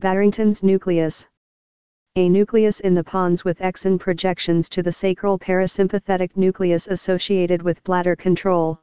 Barrington's nucleus. A nucleus in the pons with exon projections to the sacral parasympathetic nucleus associated with bladder control.